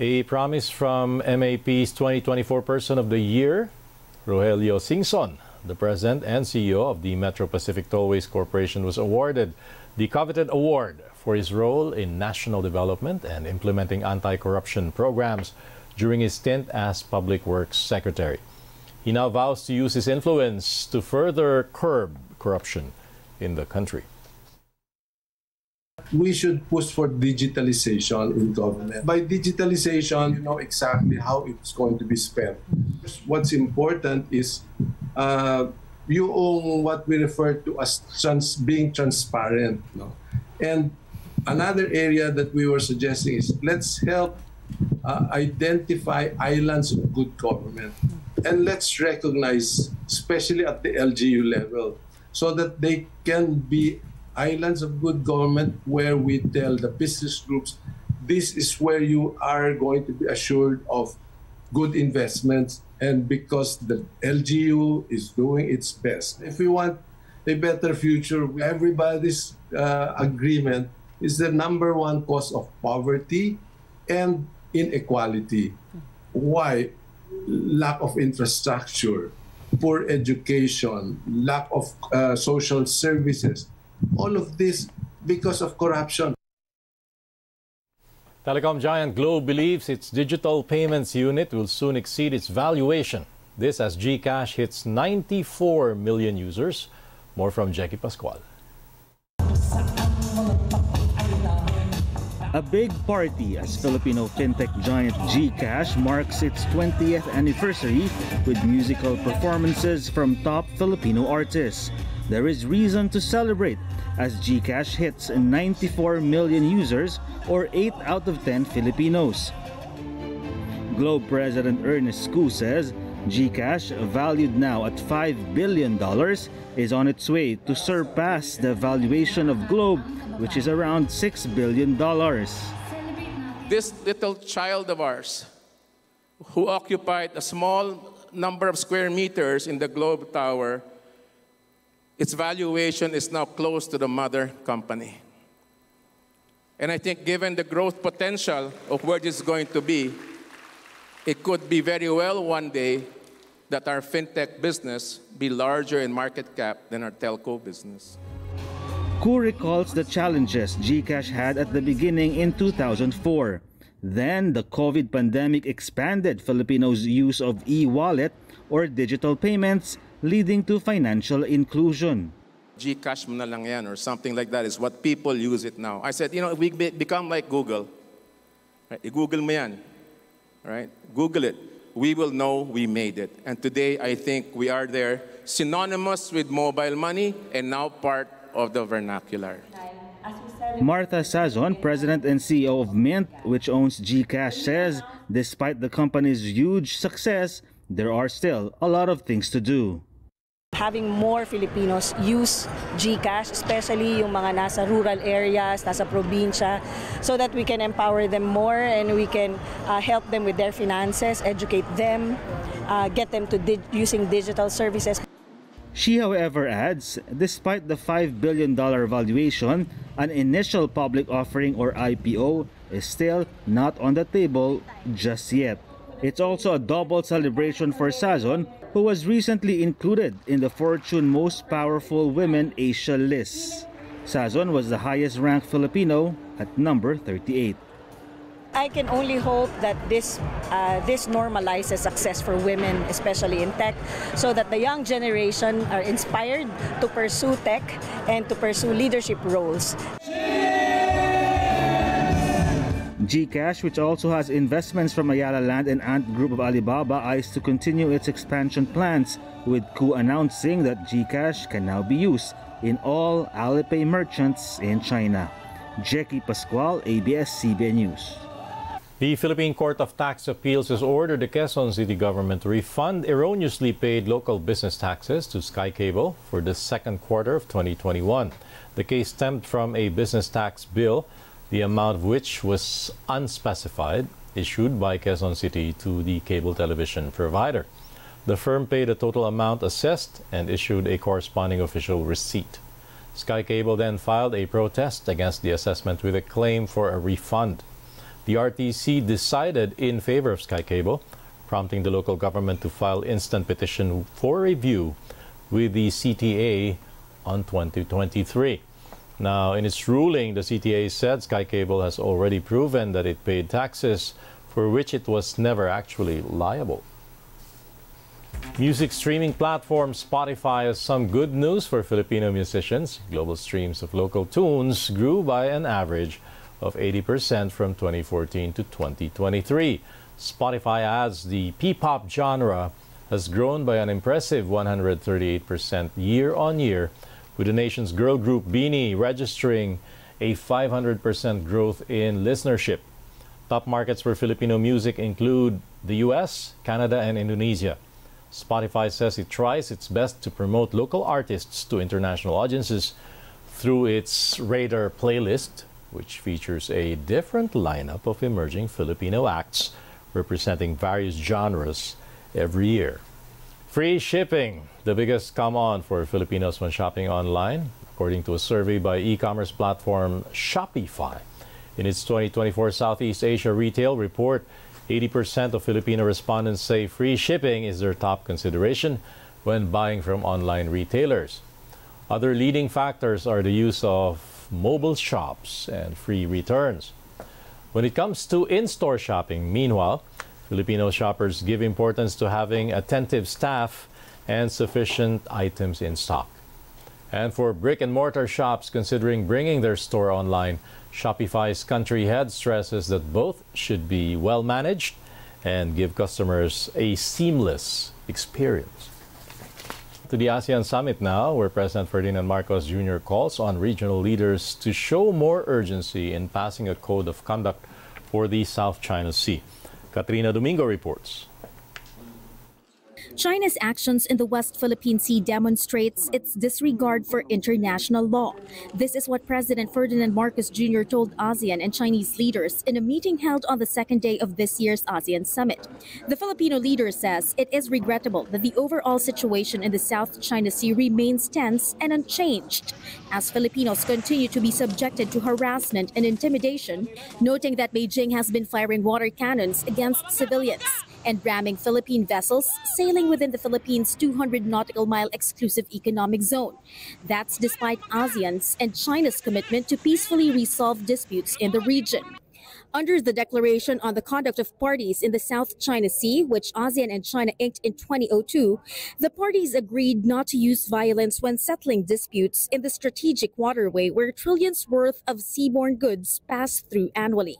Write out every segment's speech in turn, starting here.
A promise from MAP's 2024 Person of the Year, Rogelio Singson, the president and CEO of the Metro Pacific Tollways Corporation, was awarded the coveted award for his role in national development and implementing anti-corruption programs during his stint as Public Works Secretary. He now vows to use his influence to further curb corruption in the country. We should push for digitalization in government. By digitalization, you know exactly how it's going to be spent. What's important is uh, you own what we refer to as trans being transparent. And another area that we were suggesting is let's help uh, identify islands of good government. And let's recognize, especially at the LGU level, so that they can be islands of good government where we tell the business groups this is where you are going to be assured of good investments and because the LGU is doing its best. If we want a better future, everybody's uh, agreement is the number one cause of poverty and inequality. Why? Lack of infrastructure, poor education, lack of uh, social services. All of this because of corruption. Telecom giant Globe believes its digital payments unit will soon exceed its valuation. This as GCash hits 94 million users. More from Jackie Pascual. A big party as Filipino fintech giant GCash marks its 20th anniversary with musical performances from top Filipino artists. There is reason to celebrate as GCash hits 94 million users or 8 out of 10 Filipinos. Globe President Ernest Cu says GCash, valued now at $5 billion, is on its way to surpass the valuation of Globe which is around $6 billion. This little child of ours, who occupied a small number of square meters in the Globe Tower, its valuation is now close to the mother company. And I think given the growth potential of where this is going to be, it could be very well one day that our fintech business be larger in market cap than our telco business. Cu recalls the challenges GCash had at the beginning in 2004. Then, the COVID pandemic expanded Filipinos' use of e-wallet or digital payments, leading to financial inclusion. GCash mo na lang yan or something like that is what people use it now. I said, you know, we become like Google. Right? Google mo yan. Right? Google it. We will know we made it. And today, I think we are there, synonymous with mobile money and now part of the vernacular. Martha Sazon, president and CEO of Mynt, which owns GCash, says despite the company's huge success, there are still a lot of things to do. Having more Filipinos use GCash, especially yung mga nasa rural areas, nasa probinsya, so that we can empower them more and we can uh, help them with their finances, educate them, uh, get them to di using digital services. She, however, adds despite the $5 billion valuation, an initial public offering or IPO is still not on the table just yet. It's also a double celebration for Sazon, who was recently included in the Fortune Most Powerful Women Asia list. Sazon was the highest ranked Filipino at number 38. I can only hope that this uh, this normalizes success for women, especially in tech, so that the young generation are inspired to pursue tech and to pursue leadership roles. GCash, which also has investments from Ayala Land and Ant Group of Alibaba, eyes to continue its expansion plans, with Cu announcing that GCash can now be used in all Alipay merchants in China. Jackie Pascual, ABS-CBN News. The Philippine Court of Tax Appeals has ordered the Quezon City government to refund erroneously paid local business taxes to Sky Cable for the second quarter of 2021. The case stemmed from a business tax bill, the amount of which was unspecified, issued by Quezon City to the cable television provider. The firm paid a total amount assessed and issued a corresponding official receipt. Sky Cable then filed a protest against the assessment with a claim for a refund. The RTC decided in favor of Sky Cable, prompting the local government to file instant petition for review with the CTA on 2023. Now, in its ruling, the CTA said Sky Cable has already proven that it paid taxes for which it was never actually liable. Music streaming platform Spotify has some good news for Filipino musicians. Global streams of local tunes grew by an average of 80% from 2014 to 2023. Spotify adds the P-pop genre has grown by an impressive 138% year on year, with the nation's girl group BINI registering a 500% growth in listenership. Top markets for Filipino music include the US, Canada, and Indonesia. Spotify says it tries its best to promote local artists to international audiences through its Radar playlist, which features a different lineup of emerging Filipino acts representing various genres every year. Free shipping, the biggest come on for Filipinos when shopping online, according to a survey by e-commerce platform Shopify. In its 2024 Southeast Asia Retail Report, 80% of Filipino respondents say free shipping is their top consideration when buying from online retailers. Other leading factors are the use of mobile shops and free returns. When it comes to in-store shopping, meanwhile, Filipino shoppers give importance to having attentive staff and sufficient items in stock. And for brick and mortar shops considering bringing their store online, Shopify's country head stresses that both should be well managed and give customers a seamless experience. To the ASEAN summit now, where President Ferdinand Marcos Jr. calls on regional leaders to show more urgency in passing a code of conduct for the South China Sea. Katrina Domingo reports. China's actions in the West Philippine Sea demonstrates its disregard for international law. This is what President Ferdinand Marcos Jr. told ASEAN and Chinese leaders in a meeting held on the second day of this year's ASEAN summit. The Filipino leader says it is regrettable that the overall situation in the South China Sea remains tense and unchanged as Filipinos continue to be subjected to harassment and intimidation, noting that Beijing has been firing water cannons against civilians and ramming Philippine vessels sailing within the Philippines' 200 nautical mile exclusive economic zone. That's despite ASEAN's and China's commitment to peacefully resolve disputes in the region. Under the Declaration on the Conduct of Parties in the South China Sea, which ASEAN and China inked in 2002, the parties agreed not to use violence when settling disputes in the strategic waterway where trillions worth of seaborne goods pass through annually.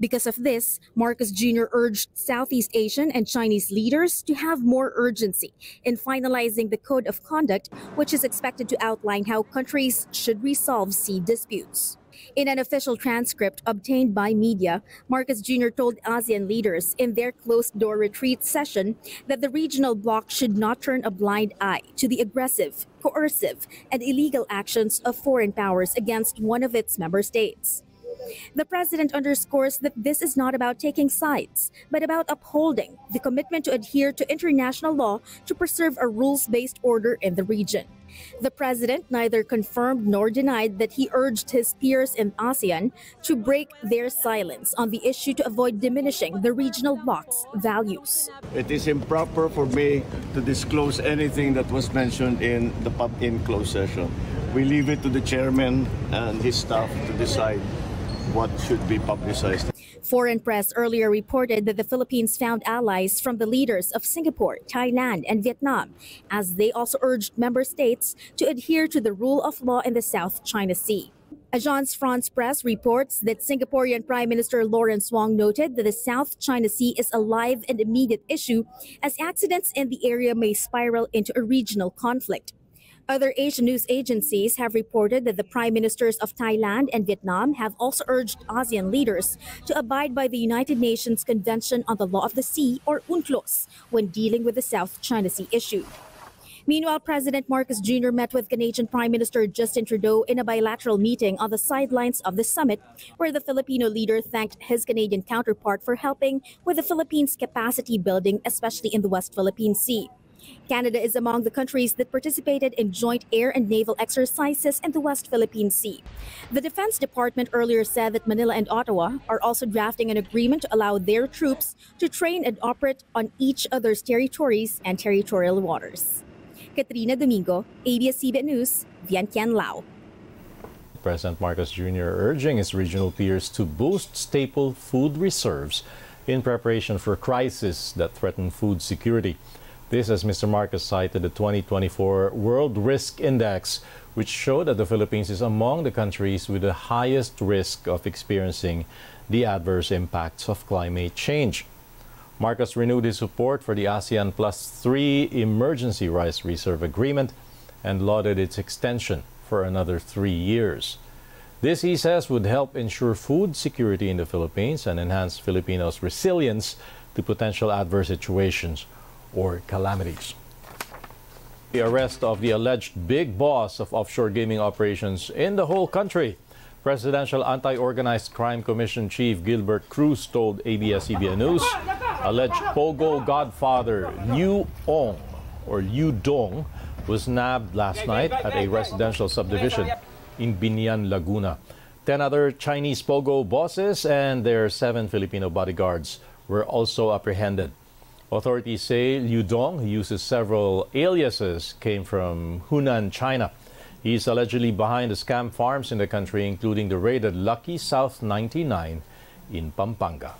Because of this, Marcos Jr. urged Southeast Asian and Chinese leaders to have more urgency in finalizing the Code of Conduct, which is expected to outline how countries should resolve sea disputes. In an official transcript obtained by media, Marcos Jr. told ASEAN leaders in their closed door retreat session that the regional bloc should not turn a blind eye to the aggressive, coercive, and illegal actions of foreign powers against one of its member states. The president underscores that this is not about taking sides, but about upholding the commitment to adhere to international law to preserve a rules based order in the region. The president neither confirmed nor denied that he urged his peers in ASEAN to break their silence on the issue to avoid diminishing the regional bloc's values. It is improper for me to disclose anything that was mentioned in the pub in closed session. We leave it to the chairman and his staff to decide what should be publicized. Foreign press earlier reported that the Philippines found allies from the leaders of Singapore, Thailand, and Vietnam, as they also urged member states to adhere to the rule of law in the South China Sea. Agence France Presse reports that Singaporean Prime Minister Lawrence Wong noted that the South China Sea is a live and immediate issue as accidents in the area may spiral into a regional conflict. Other Asian news agencies have reported that the prime ministers of Thailand and Vietnam have also urged ASEAN leaders to abide by the United Nations Convention on the Law of the Sea, or UNCLOS, when dealing with the South China Sea issue. Meanwhile, President Marcos Jr. met with Canadian Prime Minister Justin Trudeau in a bilateral meeting on the sidelines of the summit, where the Filipino leader thanked his Canadian counterpart for helping with the Philippines' capacity building, especially in the West Philippine Sea. Canada is among the countries that participated in joint air and naval exercises in the West Philippine Sea. The Defense Department earlier said that Manila and Ottawa are also drafting an agreement to allow their troops to train and operate on each other's territories and territorial waters. Katrina Domingo, ABS-CBN News, Vientiane, Lao. President Marcos Jr. urging his regional peers to boost staple food reserves in preparation for crises that threaten food security. This as Mr. Marcos cited the 2024 World Risk Index, which showed that the Philippines is among the countries with the highest risk of experiencing the adverse impacts of climate change. Marcos renewed his support for the ASEAN Plus 3 Emergency Rice Reserve Agreement and lauded its extension for another three years. This, he says, would help ensure food security in the Philippines and enhance Filipinos' resilience to potential adverse situations or calamities. The arrest of the alleged big boss of offshore gaming operations in the whole country. Presidential Anti-Organized Crime Commission Chief Gilbert Cruz told ABS-CBN News alleged Pogo godfather Liu Ong or Liu Dong was nabbed last night at a residential subdivision in Biñan, Laguna. Ten other Chinese Pogo bosses and their seven Filipino bodyguards were also apprehended. Authorities say Liu Dong, who uses several aliases, came from Hunan, China. He is allegedly behind the scam farms in the country, including the raided Lucky South 99 in Pampanga.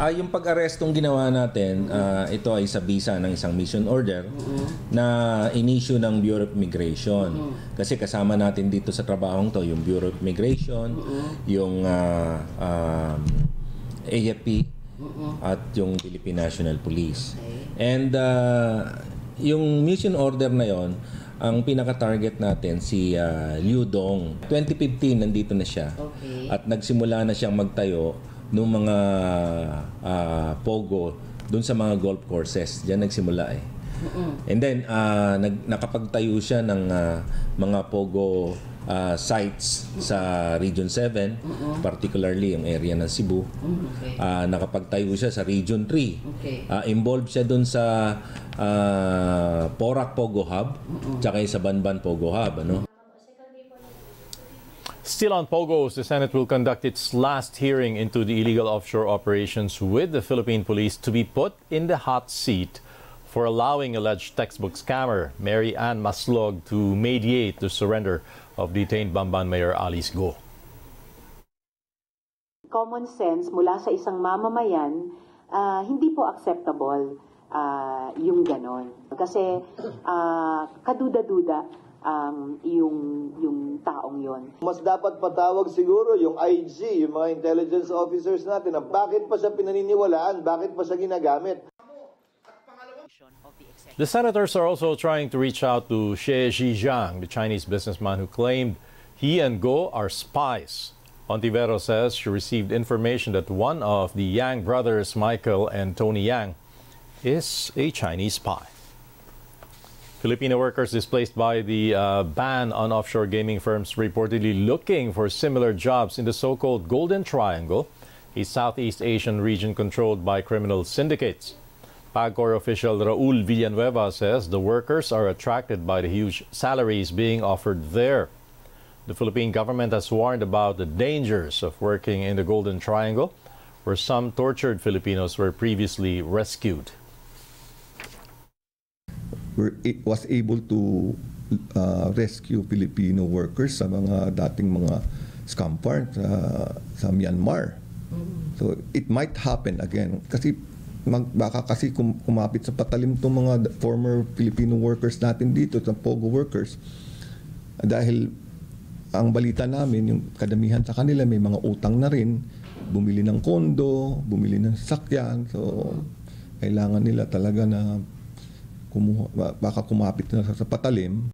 Ah, yung pag-arestong ginawa natin, ah, ito ay sa bisa ng isang mission order na inisyu ng Bureau of Immigration. Kasi kasama natin dito sa trabahong to yung Bureau of Immigration, yung ah, um, AFP at yung Philippine National Police. And ah, yung mission order na yon ang pinaka-target natin si ah, Liu Dong. 2015 nandito na siya. At nagsimula na siyang magtayo ng mga ah, pogo doon sa mga golf courses. Diyan nagsimula eh. And then ah, nag, nakapagtayo siya ng ah, mga pogo ah, sites sa Region 7, particularly yung area ng Cebu. Ah, nakapagtayo siya sa Region 3. Ah, involved siya doon sa ah, Porac Pogo Hub, tsaka yung sa Banban Pogo Hub, ano? Still on Pogos, the Senate will conduct its last hearing into the illegal offshore operations with the Philippine police to be put in the hot seat for allowing alleged textbook scammer Mary Ann Maslog to mediate the surrender of detained Bamban Mayor Alice Go. common sense mula sa isang mamamayan, ah, hindi po acceptable ah, yung ganon. Kasi ah, kaduda-duda um, yung, yung taong yon. Mas dapat patawag siguro yung IG, yung mga intelligence officers natin na bakit pa siya pinaniniwalaan, bakit pa siya ginagamit. The senators are also trying to reach out to She Zhijiang, the Chinese businessman who claimed he and Guo are spies. Hontiveros says she received information that one of the Yang brothers, Michael and Tony Yang, is a Chinese spy. Filipino workers displaced by the uh, ban on offshore gaming firms reportedly looking for similar jobs in the so-called Golden Triangle, a Southeast Asian region controlled by criminal syndicates. PAGCOR official Raul Villanueva says the workers are attracted by the huge salaries being offered there. The Philippine government has warned about the dangers of working in the Golden Triangle, where some tortured Filipinos were previously rescued. were, it was able to uh, rescue Filipino workers sa mga dating mga scam farm sa, sa Myanmar. So it might happen again kasi mag, baka kasi kum, kumapit sa patalim tong mga former Filipino workers natin dito, sa Pogo workers. Dahil ang balita namin, yung kadamihan sa kanila may mga utang na rin, bumili ng kondo, bumili ng sasakyan. So kailangan nila talaga na kumuha, baka kumapit na sa patalim